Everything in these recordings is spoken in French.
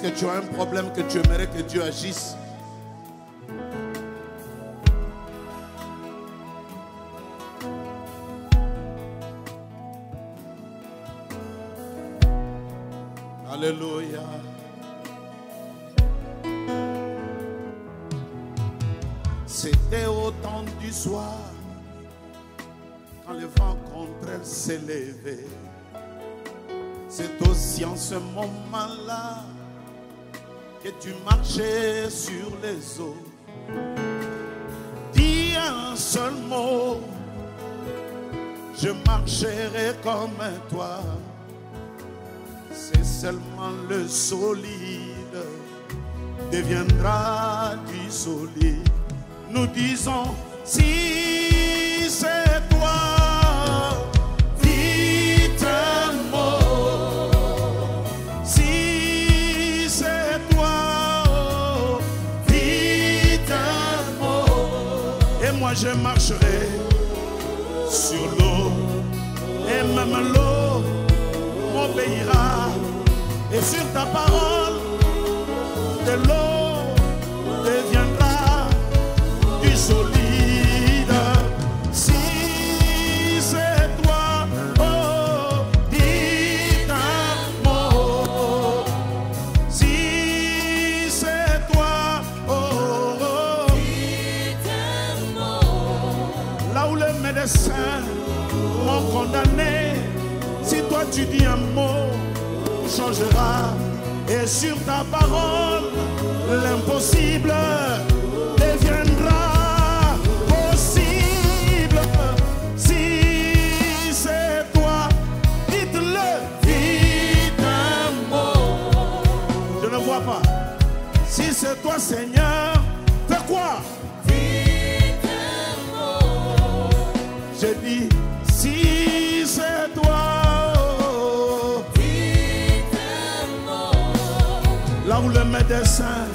que tu as un problème que tu aimerais que Dieu agisse. Alléluia. C'était au temps du soir, quand le vent contre elle s'est levé. C'est aussi en ce moment-là tu marchais sur les eaux. Dis un seul mot, je marcherai comme toi. C'est seulement le solide deviendra du solide. Nous disons, si Et moi je marcherai sur l'eau. Et même l'eau m'obéira. Et sur ta parole, médecins m'ont condamné, si toi tu dis un mot, changera. Et sur ta parole, l'impossible deviendra possible. Si c'est toi, dites-le, dites un mot. Je ne vois pas. Si c'est toi, Seigneur, où les médecins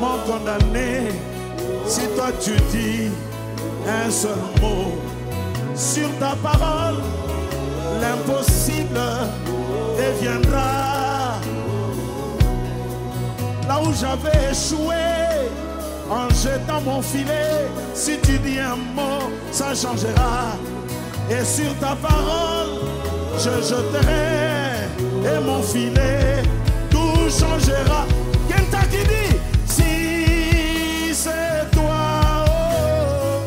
m'ont condamné, si toi tu dis un seul mot sur ta parole, l'impossible deviendra. Là où j'avais échoué en jetant mon filet, si tu dis un mot, ça changera. Et sur ta parole, je jeterai et mon filet, tout changera. Qui dit, si c'est toi, oh,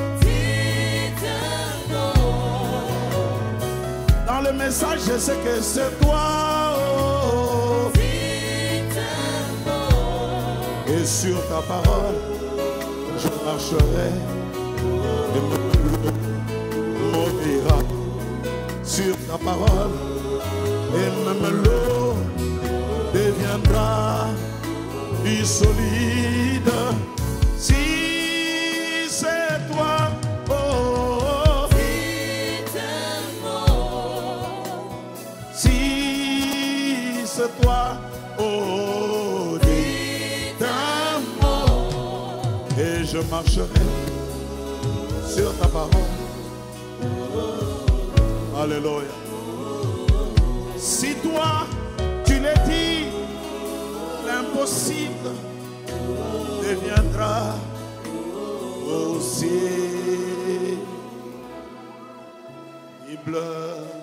dans le message, je sais que c'est toi. oh. Et sur ta parole, je marcherai et me m'ouvrira sur ta parole et même l'eau deviendra solide. Si c'est toi, oh, si c'est toi, oh, un mot et je marcherai sur ta parole. Alléluia. Si toi, tu l'as dit, l'impossible deviendra possible. Oh,